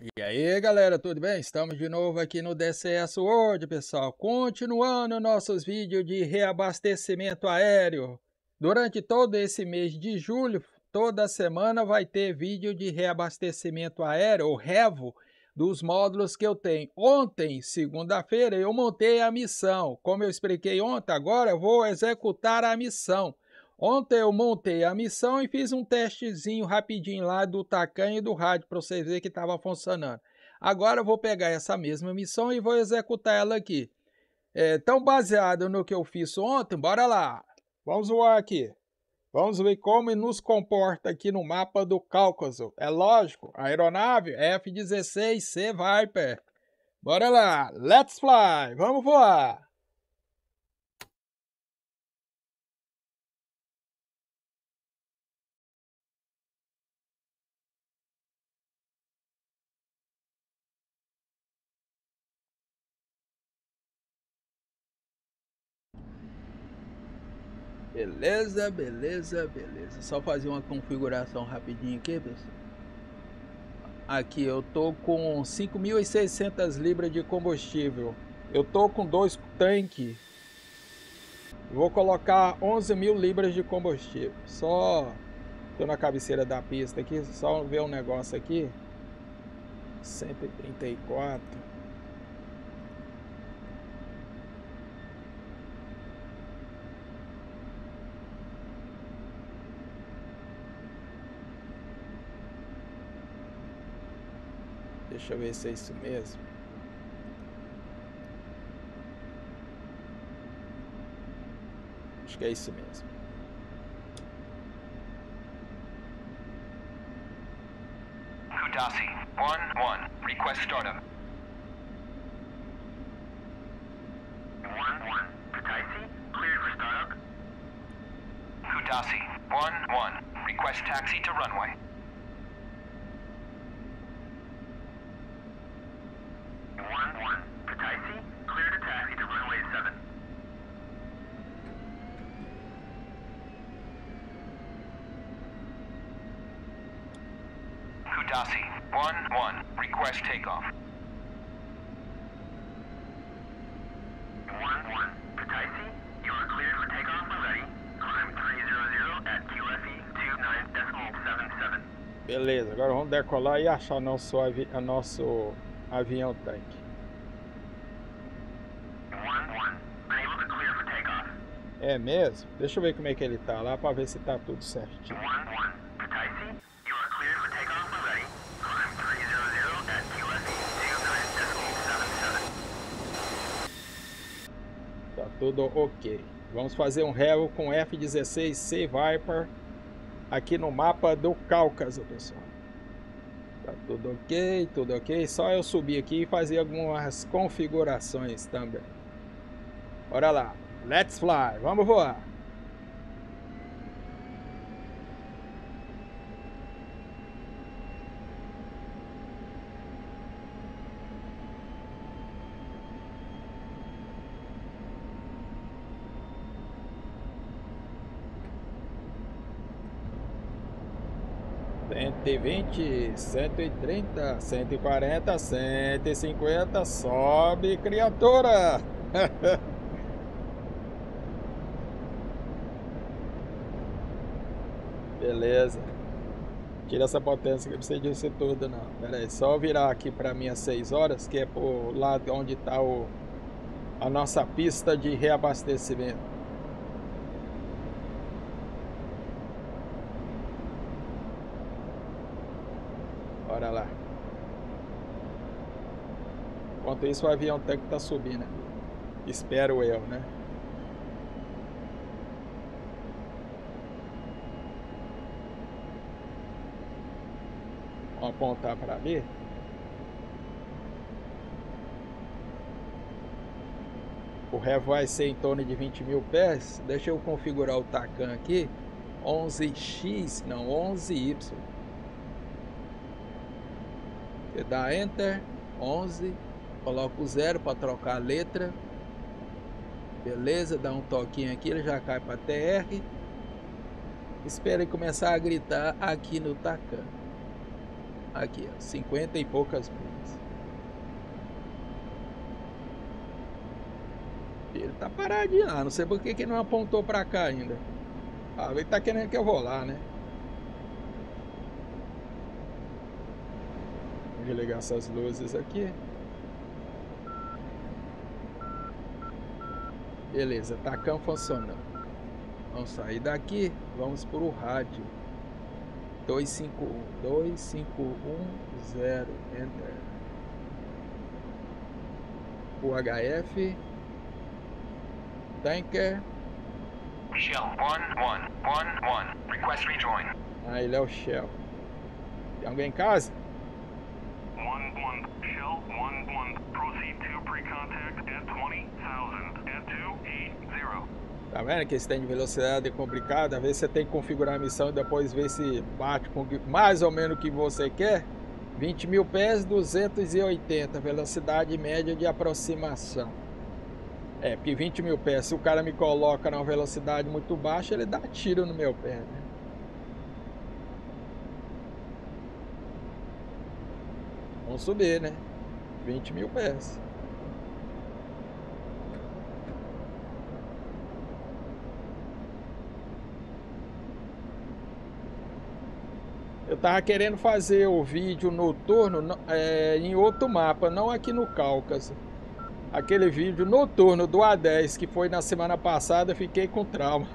E aí galera, tudo bem? Estamos de novo aqui no DCS World, pessoal. Continuando nossos vídeos de reabastecimento aéreo. Durante todo esse mês de julho, toda semana vai ter vídeo de reabastecimento aéreo, ou REVO, dos módulos que eu tenho. Ontem, segunda-feira, eu montei a missão. Como eu expliquei ontem, agora eu vou executar a missão. Ontem eu montei a missão e fiz um testezinho rapidinho lá do tacanho e do rádio para vocês verem que estava funcionando. Agora eu vou pegar essa mesma missão e vou executar ela aqui. É, então, baseado no que eu fiz ontem, bora lá. Vamos voar aqui. Vamos ver como nos comporta aqui no mapa do Cáucaso. É lógico, aeronave F-16C Viper. Bora lá, let's fly, vamos voar. Beleza, beleza, beleza. Só fazer uma configuração rapidinho aqui, pessoal. Aqui eu tô com 5.600 libras de combustível. Eu tô com dois tanques. Vou colocar 11 mil libras de combustível. Só tô na cabeceira da pista aqui, só ver um negócio aqui. 134. Deixa eu ver se é isso mesmo. Acho que é isso mesmo. Kudasi, 1-1, request startup. 1-1, Kutaisi, cleared for startup. Kudasi, 1-1, request taxi to runway. Beleza, agora vamos decolar e achar nosso, avi a nosso avião tanque. 1-1, unable to clear for takeoff. É mesmo? Deixa eu ver como é que ele tá lá para ver se tá tudo certinho. 1-1, Kutaisi, you are cleared for takeoff when ready. Climb 300 at QFE 29.77. Tá tudo ok. Vamos fazer um réu com F-16C Viper aqui no mapa do Cáucaso, pessoal. Tá tudo ok, tudo ok. Só eu subir aqui e fazer algumas configurações também. Bora lá. Let's fly. Vamos voar. 120, 130, 140, 150, sobe, criatura! Beleza. Tira essa potência que eu preciso disso tudo, não. Pera aí, só virar aqui para mim às 6 horas, que é pro lado onde está o, a nossa pista de reabastecimento. Enquanto isso o avião tanque tá subindo. Espero eu, né? Vamos apontar para ali. O ré vai ser em torno de 20 mil pés. Deixa eu configurar o Tacan aqui. 11x, não, 11y. Você dá Enter, 11, coloca o zero para trocar a letra. Beleza, dá um toquinho aqui, ele já cai para TR. Espera ele começar a gritar aqui no Tacan. Aqui, ó, 50 e poucas milhas. Ele tá paradinho lá, não sei por que, que não apontou pra cá ainda. Ah, ele tá querendo que eu vou lá, né? Vou ligar essas luzes aqui. Beleza, cam funcionando. Vamos sair daqui, vamos pro rádio. 251 2510 enter. O HF Tanker Shell 1111. Request rejoin. Ah, ele é o Shell. Tem alguém em casa? 1-1, Shell 1-1, proceed to pre-contact Tá vendo que esse tem de velocidade é complicado? Às vezes você tem que configurar a missão e depois ver se bate com mais ou menos o que você quer. 20 mil pés, 280, velocidade média de aproximação. É, porque 20 mil pés, se o cara me coloca numa velocidade muito baixa, ele dá tiro no meu pé, né? Vamos subir, né? 20 mil pés. Eu tava querendo fazer o vídeo noturno no- é, em outro mapa, não aqui no Cáucaso. Aquele vídeo noturno do A10 que foi na semana passada, fiquei com trauma.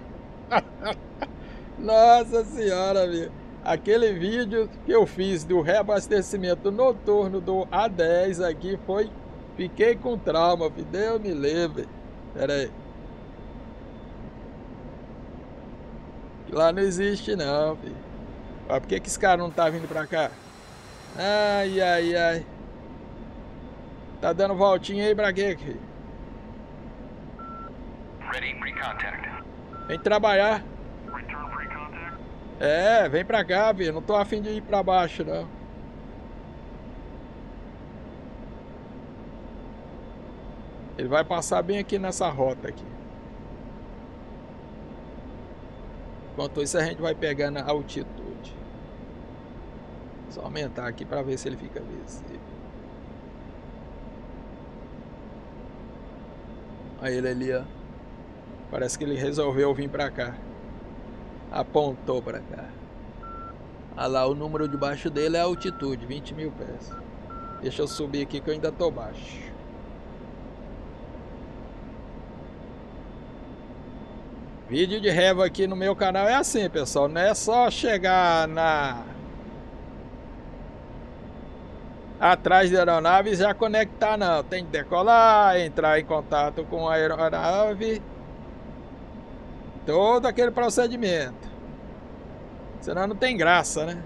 Nossa senhora, meu. Aquele vídeo que eu fiz do reabastecimento noturno do A10 aqui foi. Fiquei com trauma, filho. Deus me livre. Pera aí. Lá não existe não, filho. Ó, por que, que esse cara não tá vindo pra cá? Ai, ai, ai. Tá dando voltinha aí pra quê, filho? Ready pre-contact. Vem trabalhar. É, vem pra cá, filho. Não tô afim de ir pra baixo, não. Ele vai passar bem aqui nessa rota aqui. Enquanto isso a gente vai pegando a altitude. Só aumentar aqui pra ver se ele fica visível. Aí ele ali, ó. Parece que ele resolveu vir pra cá. Apontou pra cá. Olha lá, o número debaixo dele é a altitude, 20 mil pés. Deixa eu subir aqui que eu ainda tô baixo. Vídeo de reva aqui no meu canal é assim, pessoal. Não é só chegar na atrás da aeronave já conectar, não. Tem que decolar, entrar em contato com a aeronave. Todo aquele procedimento. Senão não tem graça, né?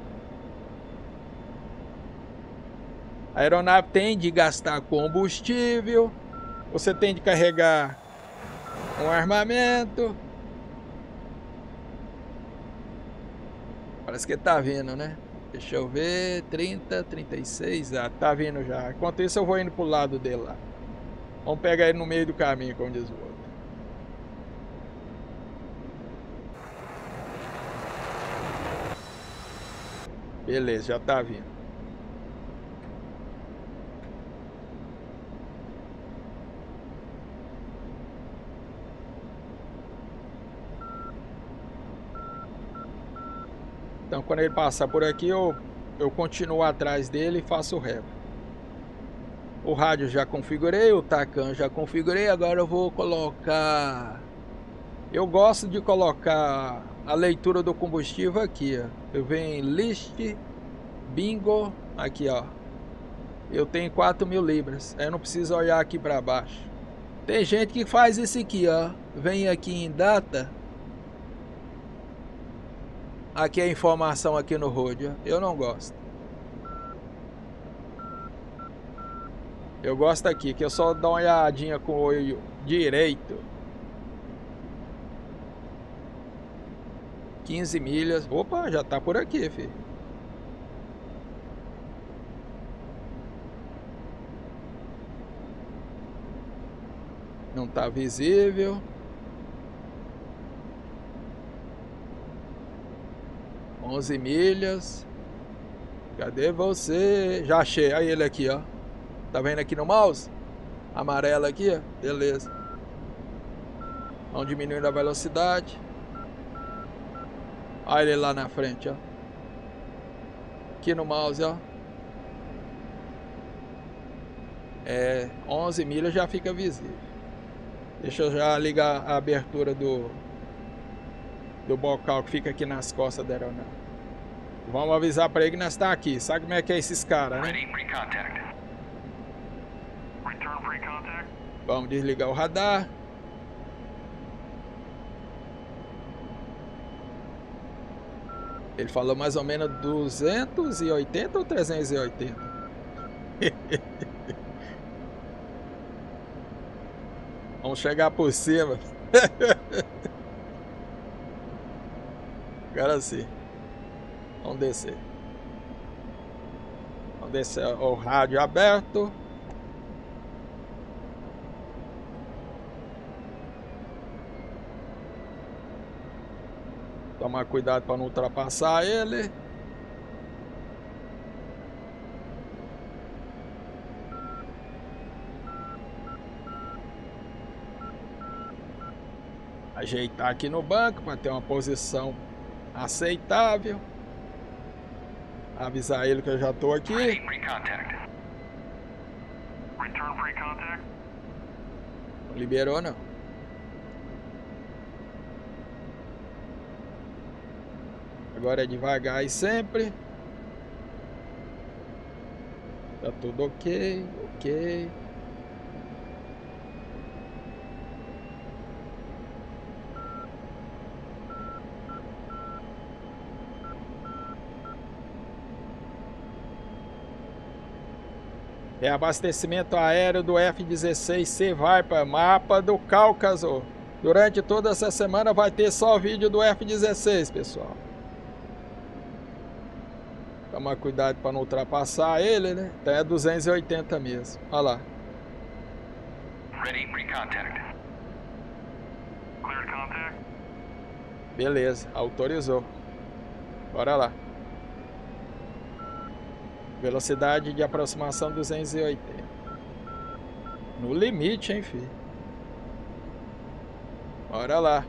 A aeronave tem de gastar combustível. Você tem de carregar um armamento. Parece que tá vindo, né? Deixa eu ver. 30, 36. Ah, tá vindo já. Enquanto isso, eu vou indo pro lado dele lá. Vamos pegar ele no meio do caminho, como diz o outro. Beleza, já tá vindo. Então quando ele passar por aqui, eu, eu continuo atrás dele e faço o ré. O rádio já configurei, o Tacan já configurei, agora eu vou colocar... Eu gosto de colocar a leitura do combustível aqui, ó. Eu venho em list, bingo, aqui ó. Eu tenho 4 mil libras, aí eu não preciso olhar aqui para baixo. Tem gente que faz isso aqui, ó. Vem aqui em data. Aqui é a informação aqui no ó. Eu não gosto. Eu gosto aqui, que eu só dou uma olhadinha com o olho direito. 15 milhas. Opa, já tá por aqui, filho. Não tá visível. Onze milhas. Cadê você? Já achei. Aí ele aqui, ó. Tá vendo aqui no mouse? Amarelo aqui, ó. Beleza. Vamos diminuindo a velocidade. Olha ele lá na frente, ó. Aqui no mouse, ó. É, 11 milhas já fica visível. Deixa eu já ligar a abertura do do bocal que fica aqui nas costas da aeronave. Vamos avisar para ele que nós está aqui. Sabe como é que é esses caras, né? Vamos desligar o radar. Ele falou mais ou menos 280 ou 380? Vamos chegar por cima. Agora sim. Vamos descer. Vamos descer o rádio aberto. Tomar cuidado para não ultrapassar ele. Ajeitar aqui no banco para ter uma posição aceitável. Avisar ele que eu já estou aqui. Liberou não. Agora é devagar e sempre. Tá tudo ok, ok. É abastecimento aéreo do F-16C Viper, mapa do Cáucaso. Durante toda essa semana vai ter só vídeo do F-16, pessoal. Tomar cuidado para não ultrapassar ele, né? Então é 280 mesmo. Olha lá. Ready. Cleared contact. Beleza, autorizou. Bora lá. Velocidade de aproximação 280. No limite, hein, filho? Bora lá.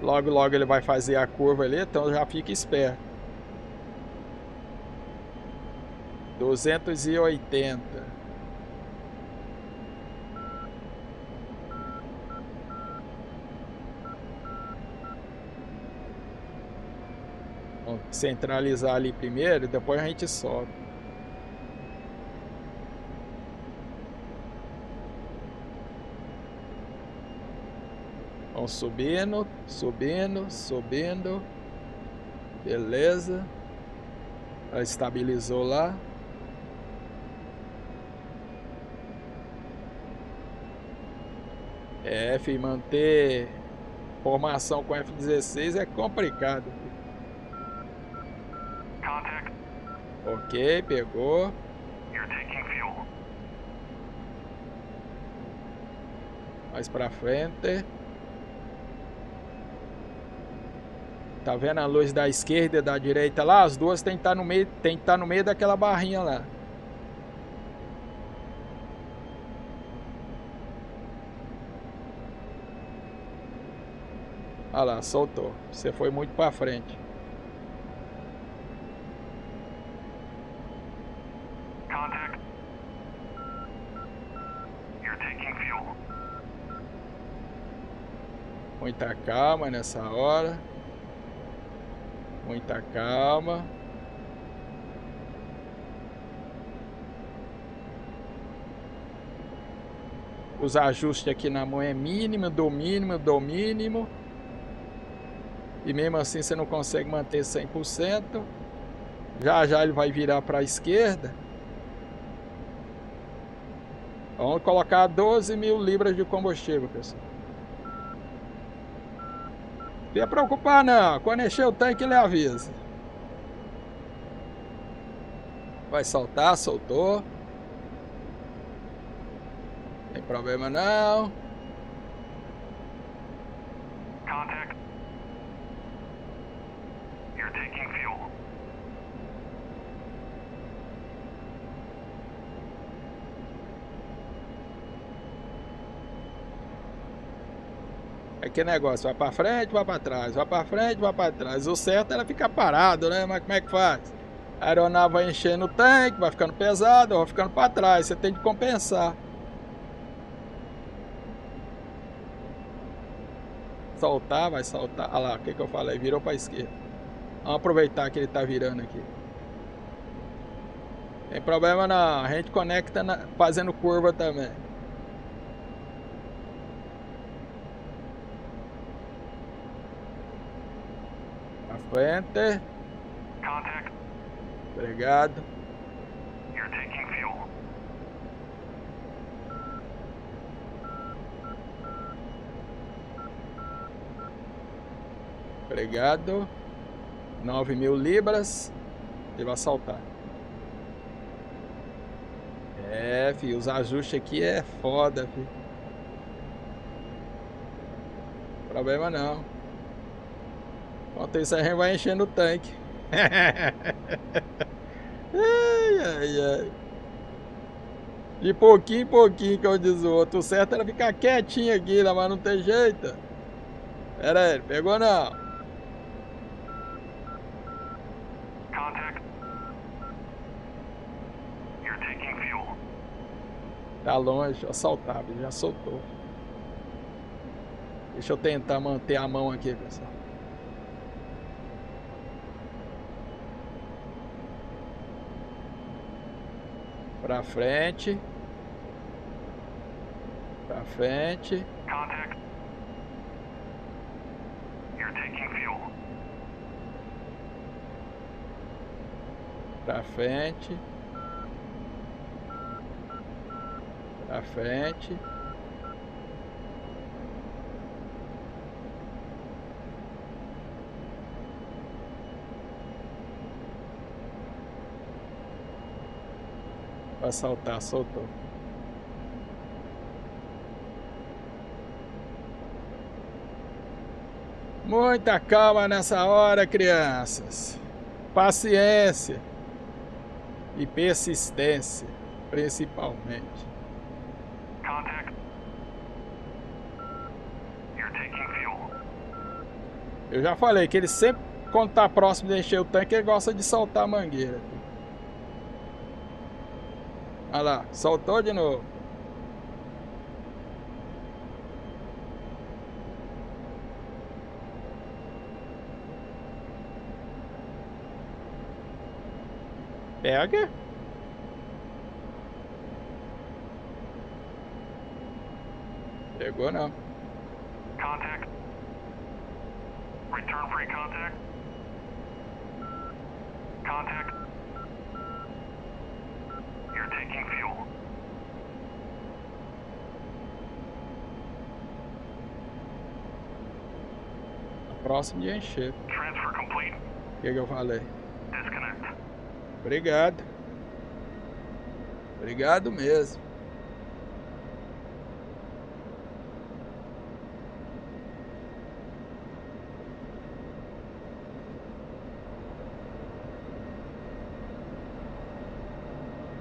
Logo, logo ele vai fazer a curva ali, então já fica esperto. 280. Vamos centralizar ali primeiro, depois a gente sobe. Vamos subindo, subindo, subindo. Beleza. Estabilizou lá. É, F manter formação com F16 é complicado. Contact. Ok, pegou. Mais pra frente. Tá vendo a luz da esquerda e da direita lá? As duas tem que estar no meio, tem que estar no meio daquela barrinha lá. Olha lá, soltou. Você foi muito pra frente. Contact. You're taking fuel. Muita calma nessa hora. Muita calma. Os ajustes aqui na mão é mínimo, do mínimo, do mínimo. E mesmo assim você não consegue manter 100%. Já já ele vai virar para a esquerda. Vamos colocar 12 mil libras de combustível, pessoal. Não ia preocupar não, quando encher o tanque ele avisa. Vai soltar, soltou. Tem problema não. Contact. You're taking fuel. Que negócio, vai pra frente, vai pra trás, vai pra frente, vai pra trás. O certo era ficar parado, né? Mas como é que faz? A aeronave vai enchendo o tanque, vai ficando pesado, vai ficando pra trás. Você tem de compensar. Soltar, vai soltar. Olha lá, o que, que eu falei? Virou pra esquerda. Vamos aproveitar que ele tá virando aqui. Tem problema não, a gente conecta na- fazendo curva também. Pra frente. Contact. Obrigado. You're taking fuel. Obrigado. 9 mil libras. Ele vai saltar. É, filho, os ajustes aqui é foda, filho. Problema não. Enquanto isso a gente vai enchendo o tanque. ai, ai, ai. De pouquinho em pouquinho, que eu diz o outro. O certo era ficar quietinho aqui, mas não tem jeito. Pera aí, pegou não. Contact. You're taking fuel. Tá longe, já soltava, já soltou. Deixa eu tentar manter a mão aqui, pessoal. Pra frente. Pra frente. Contact. You're taking fuel. Pra frente. Pra frente. Vai saltar, soltou. Muita calma nessa hora, crianças. Paciência e persistência, principalmente. Contact. You're taking fuel. Eu já falei que ele sempre, quando tá próximo de encher o tanque, ele gosta de soltar a mangueira. Olha lá, soltou de novo. Pega. Pegou não. Contact. Return free contact. Contact. You're taking fuel. Próximo de encher. Transfer complete. O que, que eu falei? Disconnect. Obrigado. Obrigado mesmo.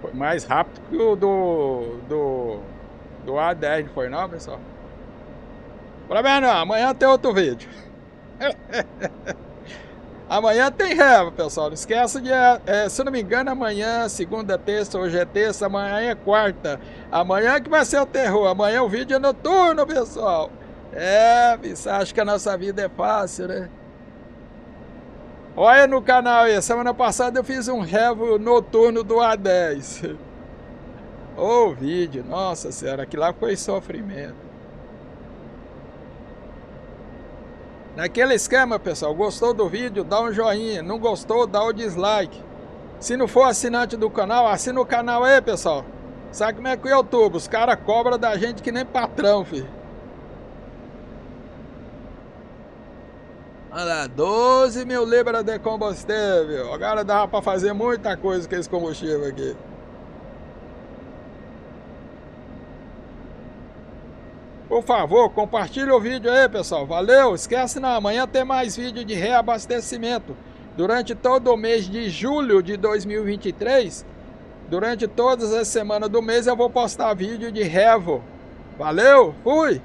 Foi mais rápido que o do do do A10, não foi não, pessoal? Problema não, amanhã tem outro vídeo. Amanhã tem reva, pessoal. Não esqueça de. é, se eu não me engano, amanhã, segunda, terça, hoje é terça, amanhã é quarta. Amanhã que vai ser o terror. Amanhã o vídeo é noturno, pessoal. É, você acha que a nossa vida é fácil, né? Olha no canal aí. Semana passada eu fiz um revo noturno do A10. Ô vídeo, nossa senhora, aquilo lá foi sofrimento. Naquele esquema, pessoal, gostou do vídeo, dá um joinha, não gostou, dá o dislike. Se não for assinante do canal, assina o canal aí, pessoal. Sabe como é que o YouTube, os caras cobram da gente que nem patrão, filho. Olha lá, 12 mil libras de combustível. Agora dá para fazer muita coisa com esse combustível aqui. Por favor, compartilhe o vídeo aí, pessoal. Valeu! Esquece não, amanhã tem mais vídeo de reabastecimento. Durante todo o mês de julho de 2023, durante todas as semanas do mês eu vou postar vídeo de revo. Valeu, fui!